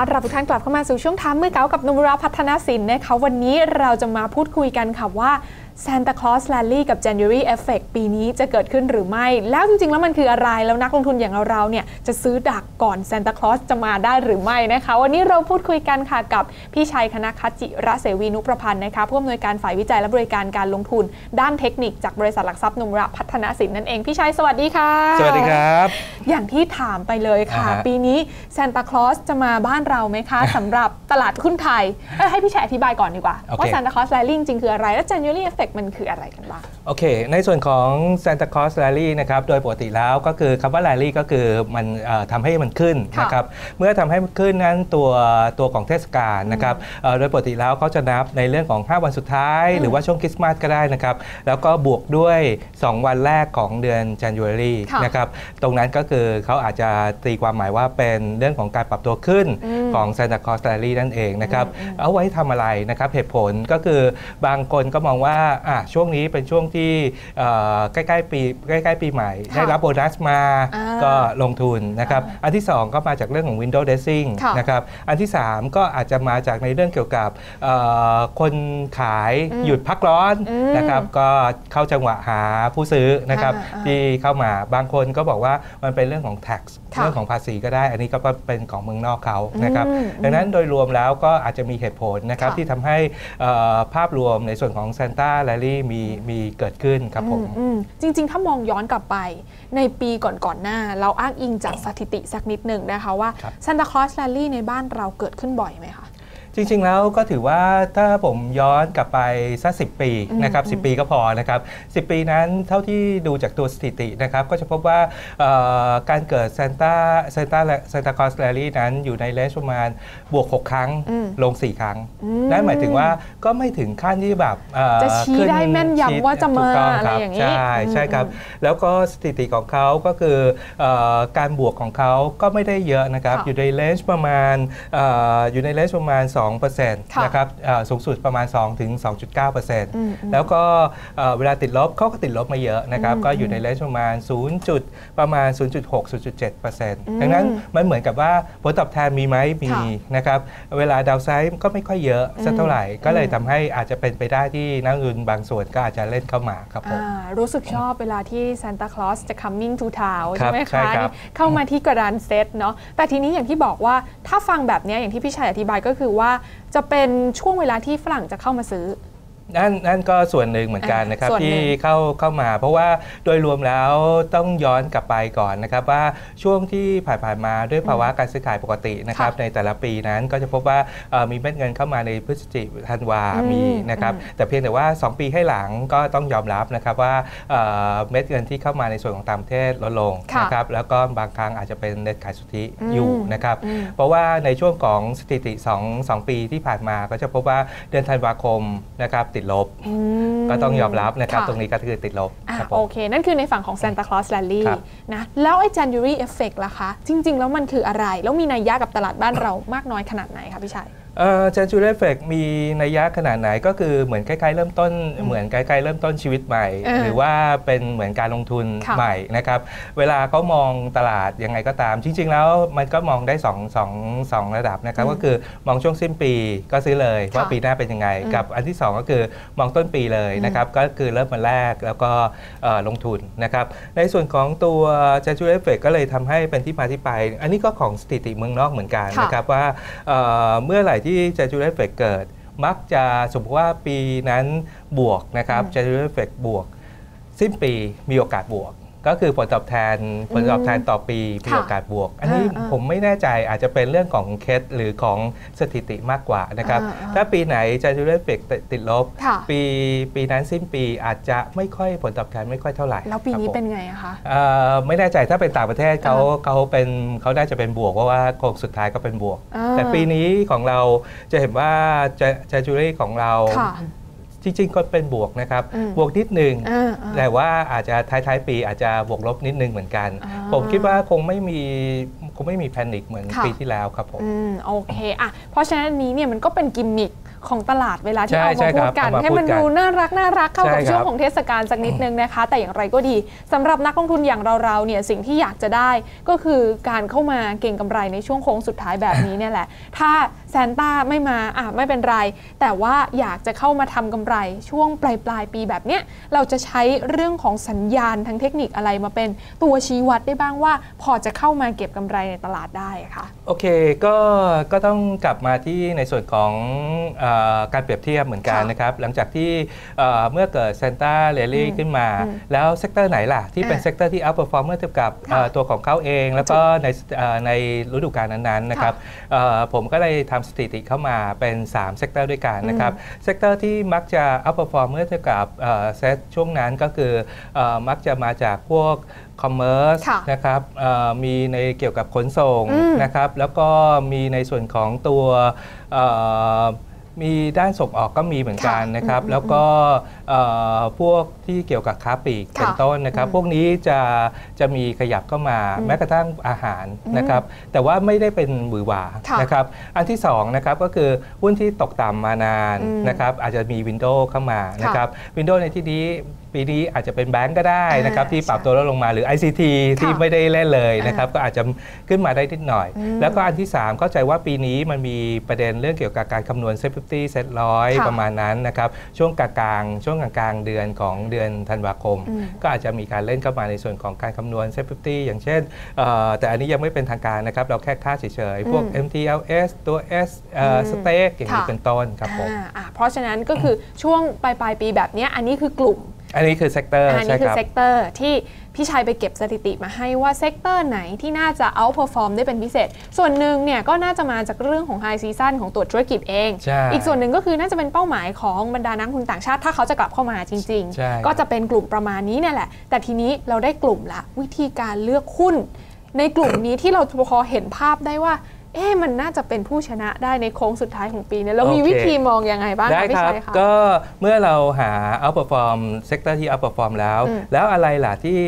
ต้อนรับทุกท่านกลับเข้ามาสู่ช่วงท้ามือเก้ากับนุมราพัฒนาสินนะคะวันนี้เราจะมาพูดคุยกันค่ะว่า Santa Claus Rally กับ January Effect ปีนี้จะเกิดขึ้นหรือไม่ แล้วจริงๆ แล้วมันคืออะไรแล้วนักลงทุนอย่างเราๆเนี่ยจะซื้อดักก่อน Santa Claus จะมาได้หรือไม่นะคะ วันนี้เราพูดคุยกันค่ะกับพี่ชัยคณะคัจจิระเสวีนุประพันธ์นะคะผู้อำนวยการฝ่ายวิจัยและบริการการลงทุน ด้านเทคนิคจากบริษัทหลักทรัพย์นมระพัฒนาสินนั่นเองพี่ชัยสวัสดีค่ะ สวัสดีครับ อย่างที่ถามไปเลยค่ะอ่าฮะปีนี้ซานตาคลอสจะมาบ้านเราไหมคะสำหรับตลาดหุ้นไทยเอ้ยให้พี่ชัยอธิบายก่อนดีกว่าโอเคว่าซานตาคลอสแรลลิ่งจริงคืออะไรและ January Effect มันคืออะไรกันบ้าง โอเค ในส่วนของ Santa Claus Rally นะครับ โดยปกติแล้วก็คือคำว่า Rally ก็คือมันเอ่อทำให้มันขึ้นค่ะนะครับ เมื่อทำให้มันขึ้นนั้นตัวตัวของเทศกาลนะครับเอ่อโดยปกติแล้วเขาจะนับในเรื่องของ 5 วันสุดท้าย หรือว่าช่วงคริสต์มาสก็ได้นะครับ แล้วก็บวกด้วย 2 วันแรกของเดือน January ค่ะนะครับ ตรงนั้นก็คือเขาอาจจะตีความหมายว่าเป็นเรื่องของการปรับตัวขึ้นอืม ของ Santa Claus Rally นั่นเองนะครับอืมเอาไว้ทำอะไรนะครับเหตุผลก็คือบางคนก็มองว่าอะช่วงนี้เป็นช่วงที่เอ่อใกล้ๆปีใกล้ๆปีใหม่ค่ะได้รับโบนัสมาอ่าก็ลงทุนนะครับอ่าอันที่ 2 ก็มาจากเรื่องของ Windows Dressing ค่ะนะครับ อันที่ 3 ก็อาจจะมาจากในเรื่องเกี่ยวกับเอ่อคนขายอืมหยุดพักร้อนอืมนะครับ ก็เข้าจังหวะหาผู้ซื้อนะครับอ่าอ่าที่เข้ามาบางคนก็บอกว่ามันเป็นเรื่องของ tax ค่ะเรื่องของภาษีก็ได้ อันนี้ก็เป็นของเมืองนอกเขานะครับอืมดังนั้นโดยรวมแล้วก็อาจจะมีเหตุผลนะครับค่ะที่ทำให้เอ่อภาพรวมในส่วนของ Santa Rally มีมีเกิดขึ้นครับผมอืมจริง ๆ ถ้ามองย้อนกลับไปในปีก่อนๆหน้า เราอ้างอิงจากสถิติสักนิดหนึ่งนะคะว่าครับซานตาคลอสแรลลี่ในบ้านเราเกิดขึ้นบ่อยไหมคะ จริง ๆ แล้วก็ถือว่าถ้าผมย้อนกลับไปสักสิปีอืมนะครับอืม10ปีก็พอนะครับ10ปีนั้นเท่าที่ดูจากตัวสถิตินะครับก็จะพบว่าเอ่อการเกิด Santa Santa Santa Claus Rally นั้นอยู่ในเลนจ์ประมาณบวก 6 ครั้งอืมลง 4 ครั้งอืมนั่นหมายถึงว่าก็ไม่ถึงขั้นที่แบบเอ่อจะชี้ขึ้ได้แม่นยำชี้ว่าจะมาถูกต้องอะไรคบอย่างนี้ใช่ใช่ครับอืมแล้วก็สถิติของเขาก็คือเออการบวกของเขาก็ไม่ได้เยอะนะครับค่ะอยู่ใน range ประมาณเอออยู่ใน range ประมาณ 2%ค่ะนะครับเอ่อสูงสุดประมาณ 2 ถึง 2.9%อืมอืมแล้วก็เอ่อเวลาติดลบเขาก็ติดลบมาเยอะนะครับอืมก็อยู่ใน range ประมาณ 0 จุดประมาณ 0.6ม0.7%ดังนั้นมันเหมือนกับว่าผลตอบแทนมีไหมมีค่ะนะครับเวลา downside ก็ไม่ค่อยเยอะสักเท่าไหร่ก็เลยอืมทำให้อาจจะเป็นไปได้ที่นักลงทุนบางส่วนก็อาจจะเล่นเข้ามาครับผมอ่ารู้สึกชอบเวลาที่ Santa Claus จะ coming to town ครัใช่บไหมใช่คะครับนี่เข้ามาที่กระดานเซตเนาะแต่ทีนี้อย่างที่บอกว่าถ้าฟังแบบนี้อย่างที่พี่ชายอธิบายก็คือว่าจะเป็นช่วงเวลาที่ฝรั่งจะเข้ามาซื้อ นั่นนั่นก็ส่วนหนึ่งเหมือนกันอ่านะครับส่วนหนึ่ที่งเข้าเข้ามา เพราะว่าโดยรวมแล้วต้องย้อนกลับไปก่อนนะครับ ว่าช่วงที่ผ่านผ่านๆมาด้วยภาวะการซื้อขายปกตินะครับค่ะในแต่ละปีนั้นก็จะพบว่าเอ่อมีเม็ดเงินเข้ามาในพฤศจิกธันวาอืมมีนะครับอืมแต่เพียงแต่ว่า 2 ปีให้หลังก็ต้องยอมรับนะครับว่าเอ่อเม็ดเงินที่เข้ามาในส่วนของต่างประเทศลดลงค่ะนะครับแล้วก็บางครั้งอาจจะเป็นเน็ตขายสุทธิอืมอยู่นะครับอืมเพราะว่าในช่วงของสถิติ 2 2 ปีที่ผ่านมาก็จะพบว่าเดือนธันวาคมนะครับติดลบอืมก็ต้องยอมรับนะครับะตรงนี้ก็คือติดลบอะครับผโอมเค นั่นคือในฝั่งของ Santa Claus Rally ครับนะแล้วไอ้ January Effect ล่ะคะ จริง ๆ แล้วมันคืออะไร แล้วมีนัยยะกับตลาดบ้านเรามากน้อยขนาดไหนคะพี่ชัย เอ่อจันจูเรฟเฟกมีนัยยะขนาดไหนก็คือเหมือนคล้ายๆเริ่มต้นอืมเหมือนใกล้ๆเริ่มต้นชีวิตใหม่เออหรือว่าเป็นเหมือนการลงทุนค่ะใหม่นะครับเวลาเขามองตลาดยังไงก็ตาม จริง ๆ แล้วมันก็มองได้2องสองสองระดับนะครับอืมก็คือมองช่วงสิ้นปีก็ซื้อเลยค่ะว่าปีหน้าเป็นยังไงอืมกับอันที่ 2 ก็คือมองต้นปีเลยอืมนะครับก็คือเริ่มมาแรกแล้วก็เอ่อลงทุนนะครับในส่วนของตัว January effect ก็เลยทำให้เป็นที่มาที่ไป อันนี้ก็ของสถิติเมืองนอกเหมือนกันค่ะนะครับว่าเอ่อเมื่อไหร่ที่ January effect เกิด มักจะสมมติว่าปีนั้นบวกนะครับอืม January effect บวก สิ้นปีมีโอกาสบวก ก็คือผลตอบแทนผลตอบแทนต่อปีมีค่ะโอกาสบวก อันนี้อ่าๆผมไม่แน่ใจอาจจะเป็นเรื่องของเคสหรือของสถิติมากกว่านะครับอ่าๆถ้าปีไหนจะจูเลฟเฟกติดลบค่ะปีปีนั้นสิ้นปีอาจจะไม่ค่อยผลตอบแทนไม่ค่อยเท่าไหร่ แล้วปีนี้ครับผมเป็นไงอะคะเอ่อไม่แน่ใจถ้าเป็นต่างประเทศเขาอ่าเขาเป็นเขาน่าจะเป็นบวกเพราะว่าโครงสุดท้ายก็เป็นบวกอ่าแต่ปีนี้ของเราจะเห็นว่าจะจะจูรี่ของเราค่ะ จริงๆก็เป็นบวกนะครับอืมบวกนิดหนึ่งอ่าๆแต่ว่าอาจจะท้ายๆปีอาจจะบวกลบนิดนึงเหมือนกันอ่าผมคิดว่าคงไม่มีคงไม่มีแพนิคเหมือนค่ะปีที่แล้วครับผมอืมโอเคอะเพราะฉะนั้นอันนี้เนี่ยมันก็เป็นกิมมิค ของตลาดเวลาที่ใช่เอาใช่มาพูครัดบกันเอามาให้มันพูดกันดูน่ารักน่ารักเข้ากับใช่ครับช่วงของเทศกาลสักนิดนึงนะคะ แต่อย่างไรก็ดีสำหรับนักลงทุนอย่างเราๆเนี่ยสิ่งที่อยากจะได้ก็คือการเข้ามาเก่งกำไรในช่วงโค้งสุดท้ายแบบนี้เนี่ยแหละ ถ้าแซนต้าไม่มาอะไม่เป็นไร แต่ว่าอยากจะเข้ามาทำกำไรช่วงปลายปลายๆปีแบบเนี้ยเราจะใช้เรื่องของสัญญาณทางเทคนิคอะไรมาเป็นตัวชี้วัดได้บ้างว่า พอจะเข้ามาเก็บกำไรในตลาดได้ค่ะโอเคก็ก็ต้องกลับมาที่ในส่วนของเออการเปรียบเทียบเหมือนกันค่ะนะครับหลังจากที่เอ่อเมื่อเกิด Santa rally อืมขึ้นมาอืมแล้ว sector ไหนล่ะ ที่เป็นอ่าเซกเตอร์ที่ outperform เมื่อเทียบกับค่ะเอ่อตัวของเขาเอง แล้วก็ในเอ่อในฤดูกาลนั้นๆนะครับเอ่อผมก็เลยทำสถิติเข้ามาเป็น 3 sector ด้วยกันนะครับ sector ที่มักจะ outperform เมื่อเทียบกับเอ่อเซตช่วงนั้นก็คือเอ่อมักจะมาจากพวก commerce ค่ะนะครับเอ่อมีในเกี่ยวกับขนส่งอืมนะครับ แล้วก็มีในส่วนของตัวเอ่อ มีด้านส่งออกก็มีเหมือนกันค่ะนะครับอืมแล้วก็เอ่อพวก ที่เกี่ยวกับค้าปลีกค่ะเป็นต้นนะครับอืมพวกนี้จะจะมีขยับเข้ามาอืมแม้กระทั่งอาหารอืมนะครับ แต่ว่าไม่ได้เป็นหวือหวาค่ะนะครับ อันที่2นะครับก็คือหุ้นที่ตกต่ำมานานอืมนะครับ อาจจะมี window เข้ามานะครับ window ในที่นี้ปีนี้อาจจะเป็นแบงก์ก็ได้นะครับอ่าที่ปรับใช่ตัวลดลงมาหรือ ICT ที่ค่ะไม่ได้เล่นเลยนะครับก็อาจจะขึ้นมาได้นิดหน่อยอืมแล้วก็อันที่ 3 เข้าใจว่าปีนี้มันมีประเด็นเรื่องเกี่ยวกับการคำนวณ SET fifty SET ร้อยค่ะประมาณนั้นนะครับช่วงกลางๆช่วงกลางๆเดือนของเดือนธันวาคมอืมก็อาจจะมีการเล่นเข้ามาในส่วนของการคำนวณ SET fifty อย่างเช่นเอ่อแต่อันนี้ยังไม่เป็นทางการนะครับ เราแค่คาดเฉยๆ พวกอืม MTLS ตัว S เอ่ออมสเต็กอย่างนี้ค่ะเป็นต้นครับผมอ่าอ่าเพราะฉะนั้นก็คือช่วงปลายปลายๆปีแบบเนี้ยอันนี้คือกลุ่ม อันนี้คือ sector อันใช่นี้คืคอรับ sec tor ที่ พี่ชัยไปเก็บสถิติมาให้ว่า sector ไหนที่น่าจะ outperform ได้เป็นพิเศษ ส่วนหนึ่งเนี่ยก็น่าจะมาจากเรื่องของ high season ของตัวธุรกิจเองใช่อีกส่วนหนึ่งก็คือน่าจะเป็นเป้าหมายของบรรดานักลงทุนต่างชาติ ถ้าเขาจะกลับเข้ามาจริงใช่ๆก็จะเป็นกลุ่มประมาณนี้เนี่ยแหละ แต่ทีนี้เราได้กลุ่มละ วิธีการเลือกหุ้น ในกลุ่มนี้ที่เราพอเห็นภาพได้ว่า เอ๊ะมันน่าจะเป็นผู้ชนะได้ในโค้งสุดท้ายของปีเนี่ยเรามีโอเควิธีมองยังไงบ้างได้คะพี่ครับชัยคะก็เมื่อเราหา outperform sector ที่ outperform แล้วอืมแล้วอะไรล่ะที่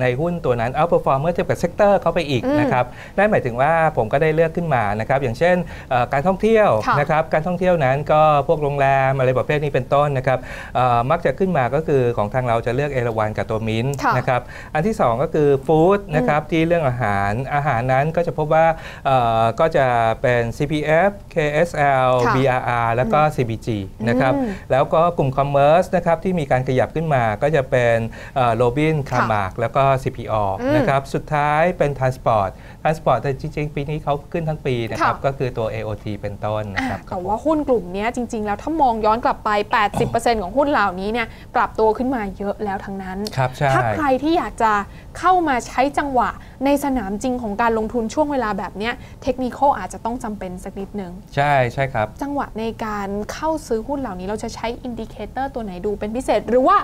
ในหุ้นตัวนั้น outperform เมื่อเทียบกับ sector เข้าไปอีกอืมนะครับนั่นหมายถึงว่าผมก็ได้เลือกขึ้นมานะครับอย่างเช่นเอ่อการท่องเที่ยวค่ะนะครับการท่องเที่ยวนั้นก็พวกโรงแรมอะไรประเภทนี้เป็นต้นนะครับเอ่อมักจะขึ้นมาก็คือของทางเราจะเลือกเอราวัณกับตัวมิ้นท์ค่ะนะครับอันที่สองก็คือฟู้ดนะครับที่เรื่องอาหารอาหารนั้นก็จะพบว่าเอ่อก็จะเป็น CPF KSL ค่ะ BRR แล้วก็ CBG นะครับอืมแล้วก็กลุ่มคอมเมอร์สนะครับที่มีการขยับขึ้นมาก็จะเป็นโรบินคาค่ะมาร์กแล้วก็ CPO อืมนะครับ สุดท้ายเป็น Transport Transport แต่จริง ๆ ปีนี้เขาขึ้นทั้งปีนะครับ ค่ะ ก็คือตัว AOT เป็นต้นนะครับอะแต่ว่าหุ้นกลุ่มเนี้ยจริง ๆ แล้วถ้ามองย้อนกลับไป 80%ของหุ้นเหล่านี้เนี่ยปรับตัวขึ้นมาเยอะแล้วทั้งนั้น ครับใช่ ถ้าใครที่อยากจะเข้ามาใช้จังหวะในสนามจริงของการลงทุนช่วงเวลาแบบเนี้ยเทคนิคอาจจะต้องจำเป็นสักนิดนึง ใช่ใช่ครับ จังหวะในการเข้าซื้อหุ้นเหล่านี้เราจะใช้ indicator ตัวไหนดูเป็นพิเศษ หรือว่า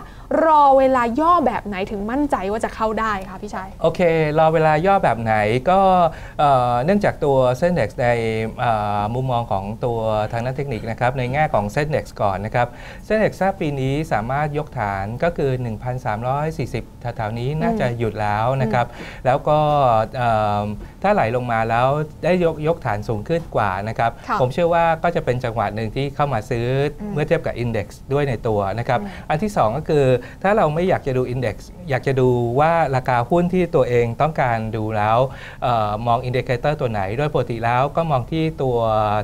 รอเวลาย่อแบบไหนถึงมั่นใจว่าจะเข้าได้คะพี่ชัย โอเค รอเวลาย่อแบบไหนก็เอ่อเนื่องจากตัวเส้น DEX ในเอ่อมุมมองของตัวทางด้านเทคนิคนะครับในแง่ของเส้น DEX ก่อนนะครับเส้น DEX ถ้าปีนี้สามารถยกฐานก็คือ 1,340แถวๆนี้น่าจะหยุดแล้วนะครับแล้วก็เอ่อถ้าไหลลงมาแล้วได้ยกยกฐานสูงขึ้นกว่านะครับค่ะผมเชื่อว่าก็จะเป็นจังหวะหนึ่งที่เข้ามาซื้ออมเมื่อเทียบกับ Index ด้วยในตัวนะครับอืมอันที่ 2 ก็คือถ้าเราไม่อยากจะดู Index อยากจะดูว่าราคาหุ้นที่ตัวเองต้องการดูแล้วเออมอง indicator ตัวไหน โดยปกติแล้วก็มองที่ตัว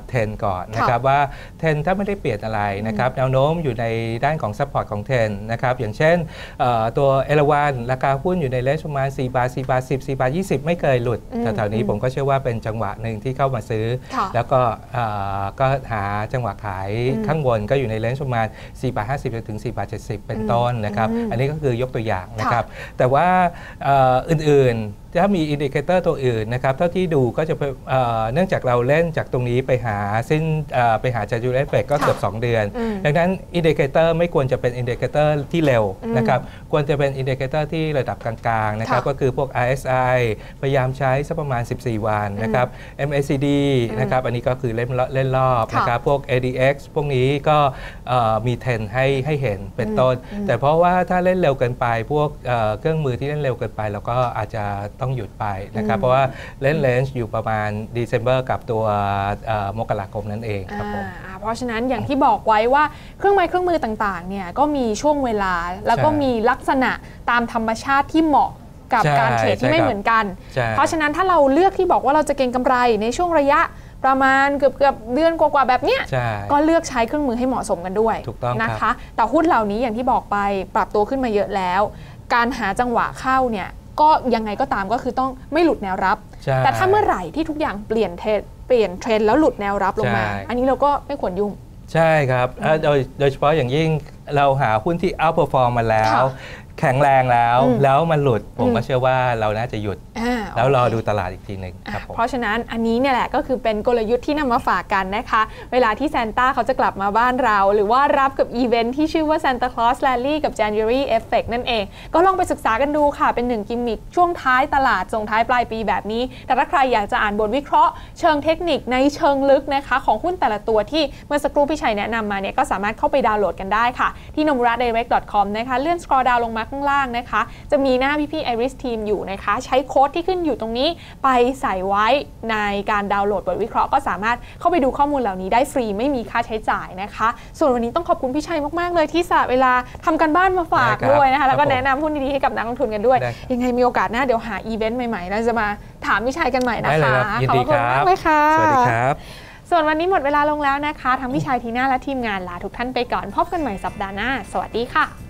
เทนก่อนนะครับว่าเทนถ้าไม่ได้เปลี่ยนอะไรนะครับแนวโน้มอยู่ในด้านของ support ของเทนนะครับอย่างเช่นเอ่อตัวเอราวัณราคาหุ้นอยู่ใน range ประมาณ4บาท4บาท10 4บาท20 ไม่เคยหลุดอืมแถวๆนี้อืมผมก็เชื่อว่าเป็นจังหวะหนึ่งที่เข้ามาซื้อค่ะแล้วก็เอ่อก็หาจังหวะขายอืมข้างบนก็อยู่ใน range ประมาณ4บาท50จนถึง4บาท70 เป็นต้นนะครับอืมอันนี้ก็คือยกตัวอย่างนะครับ แต่ว่าเอ่ออื่นๆ ถ้ามี indicator ตัวอื่นนะครับเท่าที่ดูก็จะเป็นเอ่อเนื่องจากเราเล่นจากตรงนี้ไปหาสิ้นเอ่อไปหาจ a จูเ e ฟเฟกก็เกือบ 2 เดือนอืมดังนั้น indicator ไม่ควรจะเป็น indicator ที่เร็วอืมนะครับควรจะเป็น indicator ที่ระดับกลางๆนะครับค่ะก็คือพวก RSI พยายามใช้สักประมาณ 14 วันนะครับ MACD อืมนะครับอันนี้ก็คือเล่นเล่นรอบค่ะนะครับพวก ADX พวกนี้ก็เอ่อมีเทรนให้ให้เห็นเป็นต้นอืมแต่เพราะว่าถ้าเล่นเร็วเกินไปพวกเอ่อเครื่องมือที่เล่นเร็วเกินไปเราก็อาจจะต้องหยุดไปนะครับอืมเพราะว่าเล่นเลนส์อยู่ประมาณ December กับตัวเอ่อมกราคมนั่นเองครับผมอ่าเพราะฉะนั้นอย่างที่บอกไว้ว่าเครื่องไม้เครื่องมือต่างๆเนี่ยก็มีช่วงเวลาแล้วก็ใช่มีลักษณะตามธรรมชาติที่เหมาะกับใช่การเทรดที่ใช่ไม่ครับเหมือนกันใช่เพราะฉะนั้นถ้าเราเลือกที่บอกว่าเราจะเก็งกำไรในช่วงระยะประมาณเกือบเกือบๆเดือนกว่าๆแบบเนี้ยใช่ก็เลือกใช้เครื่องมือให้เหมาะสมกันด้วยถูกต้องครับนะคะ แต่หุ้นเหล่านี้อย่างที่บอกไปปรับตัวขึ้นมาเยอะแล้ว การหาจังหวะเข้าเนี่ย ก็ยังไงก็ตามก็คือต้องไม่หลุดแนวรับใช่แต่ถ้าเมื่อไหร่ที่ทุกอย่างเปลี่ยนเทรนด์เปลี่ยนเทรนด์แล้วหลุดแนวรับลงมาใช่อันนี้เราก็ไม่ควรยุ่ง ใช่ครับเอ่อโดยโดยเฉพาะอย่างยิ่งเราหาหุ้นที่ outperform มาแล้วค่ะแข็งแรงแล้วอืมแล้วมันหลุดผมอืมก็เชื่อว่าเราน่าจะหยุดอ่า แล้วรอโเคดูตลาดอีกทีหนึ่งครับผมเพราะฉะนั้นอันนี้เนี่ยแหละก็คือเป็นกลยุทธ์ที่นำมาฝากกันนะคะ เวลาที่ซานต้าเขาจะกลับมาบ้านเรา หรือว่ารับกับอีเวนท์ที่ชื่อว่า Santa Claus Rally กับ January Effect นั่นเอง ก็ลองไปศึกษากันดูค่ะ เป็นหนึ่งกิมมิคช่วงท้ายตลาดส่งท้ายปลายปีแบบนี้ แต่ถ้าใครอยากจะอ่านบทวิเคราะห์เชิงเทคนิคในเชิงลึกนะคะ ของหุ้นแต่ละตัวที่เมื่อสักครู่พี่ชัยแนะนำมาเนี่ยก็สามารถเข้าไปดาวน์โหลดกันได้ค่ะ ที่ nomura direct com นะคะเลื่อนสครอ l ดาวลงมาข้างล่างนะคะ จะมีหน้าพี่พี่ไอริสทีมอยู่นะคะ ใช้โค้ดที่ขึ้นอยู่ตรงนี้ไปใส่ไว้ในการดาวน์โหลดบทวิเคราะห์ก็สามารถเข้าไปดูข้อมูลเหล่านี้ได้ฟรีไม่มีค่าใช้จ่ายนะคะ ส่วนวันนี้ต้องขอบคุณพี่ชัยมากๆเลยที่สละเวลาทำการบ้านมาฝากได้ครับด้วยนะคะ แล้วก็ครับผมแนะนำหุ้นดีๆให้กับนักลงทุนกันด้วยได้ครับยังไงมีโอกาสหน้าเดี๋ยวหาอีเวนต์ใหม่ๆแล้วจะมาถามพี่ชัยกันใหม่นะได้เลยคะครับยินขอบดีคุณครัมาบกเลยค่ะสวัสดีครับส่วนวันนี้หมดเวลาลงแล้วนะคะ ทั้งพี่ชัยทีน่าและทีมงานลาทุกท่านไปก่อน พบกันใหม่สัปดาห์หน้า สวัสดีค่ะ